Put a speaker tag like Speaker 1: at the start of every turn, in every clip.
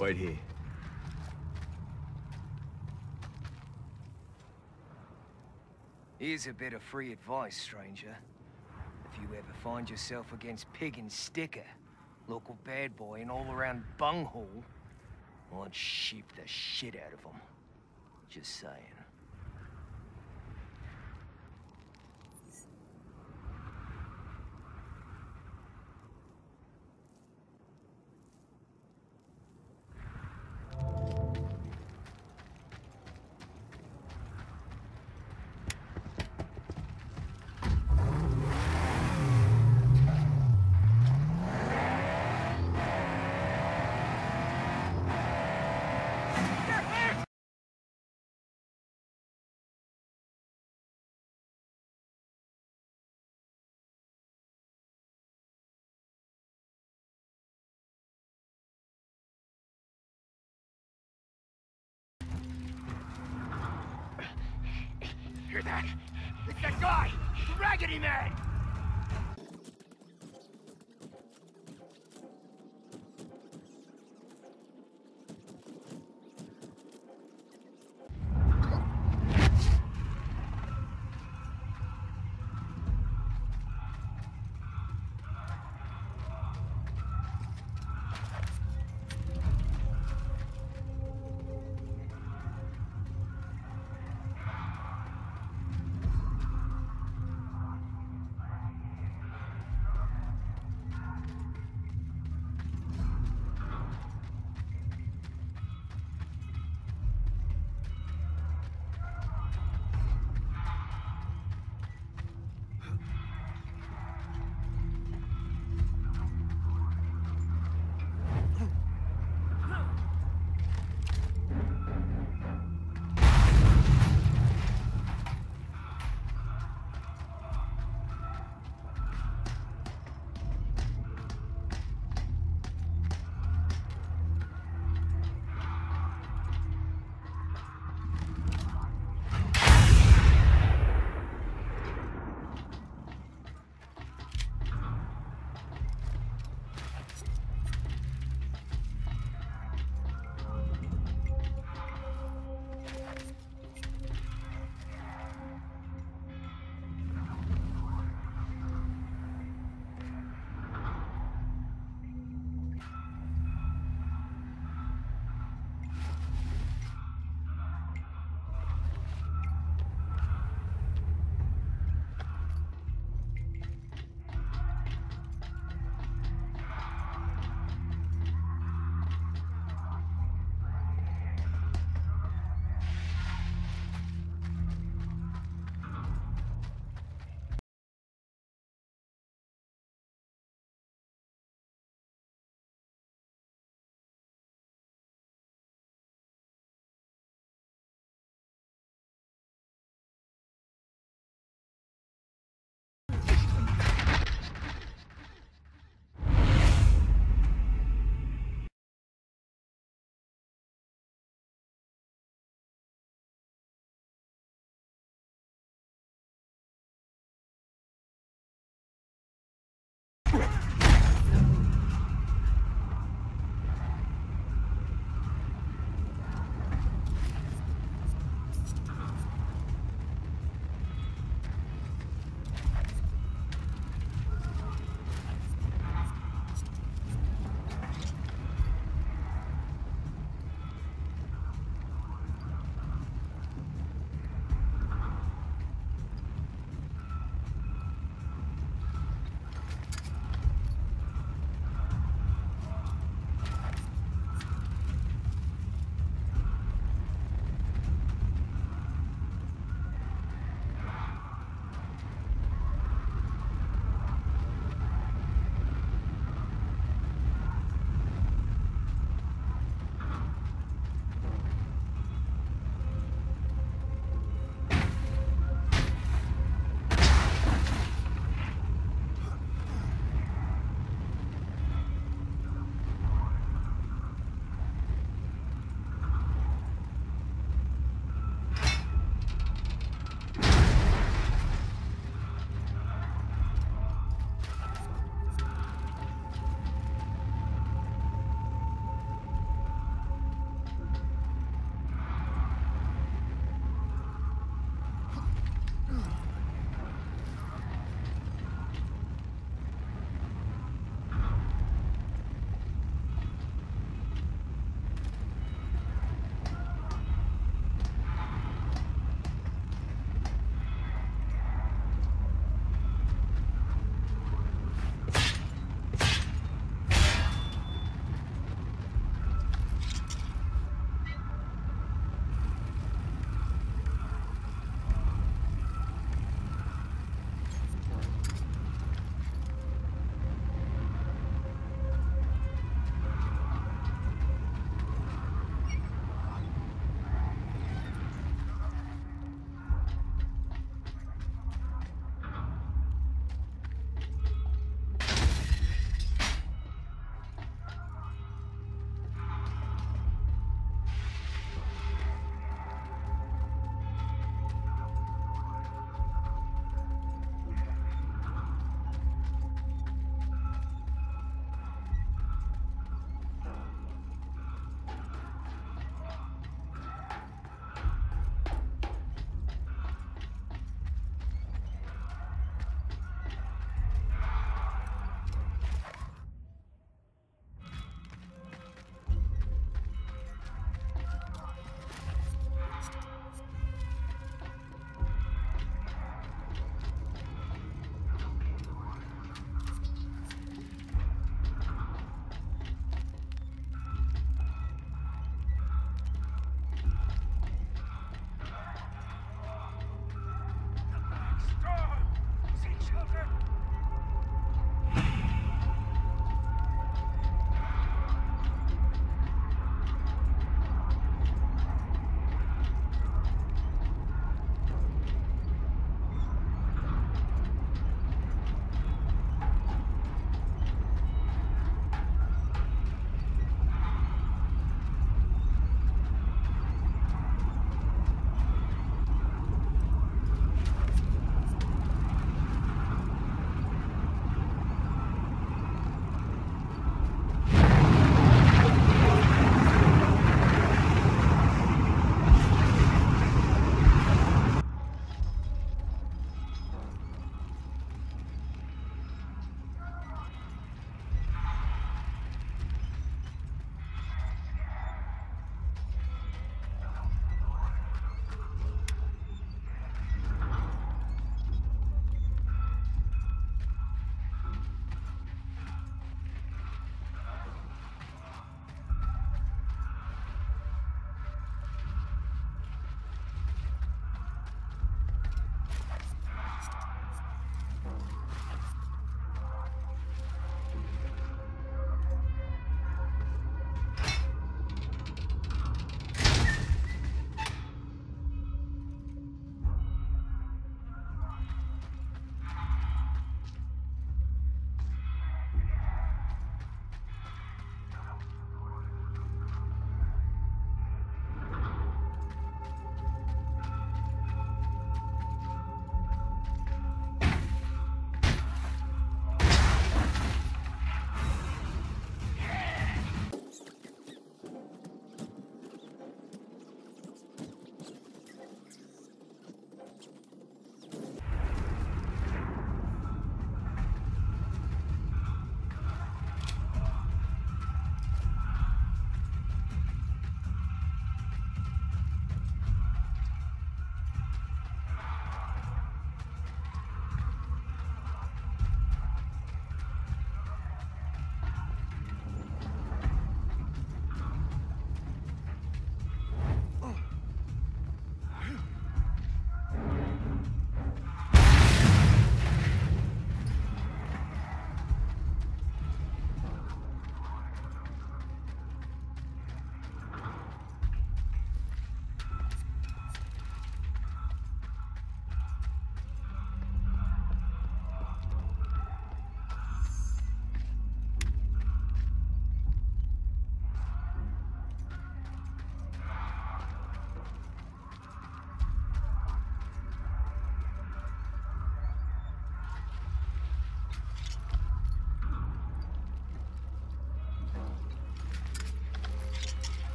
Speaker 1: Wait here.
Speaker 2: Here's a bit of free advice, stranger. If you ever find yourself against Pig and Sticker, local bad boy and all-around bunghole, I'd sheep the shit out of them. Just saying.
Speaker 3: Hear that? It's that guy! The Raggedy Man!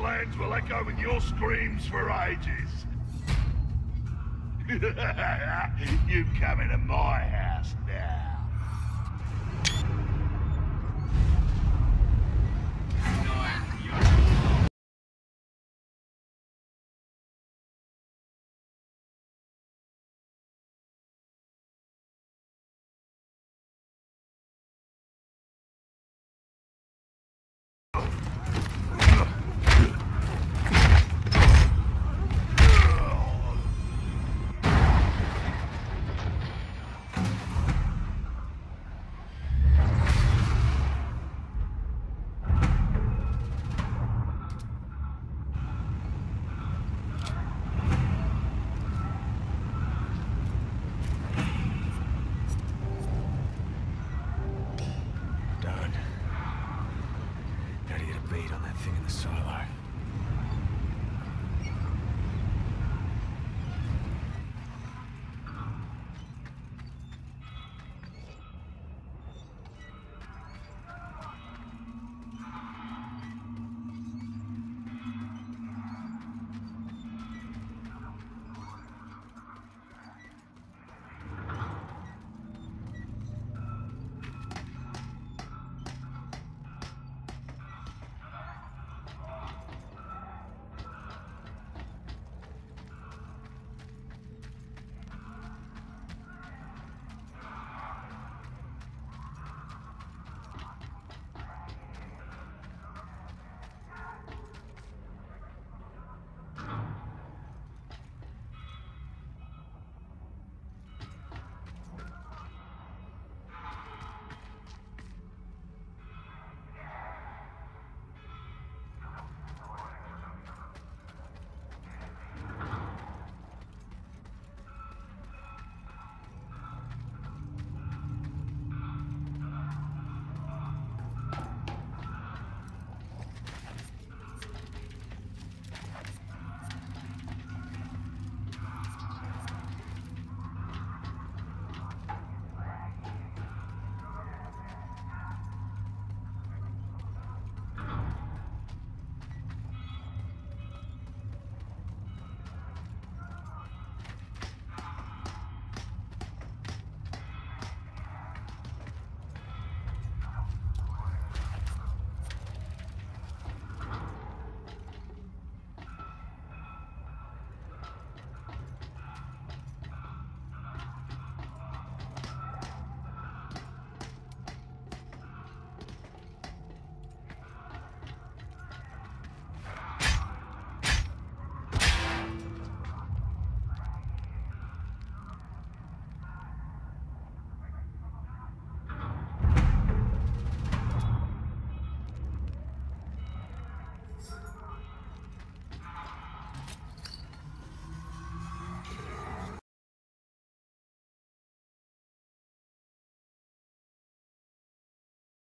Speaker 1: Lands will echo with your screams for ages. you come into my house now.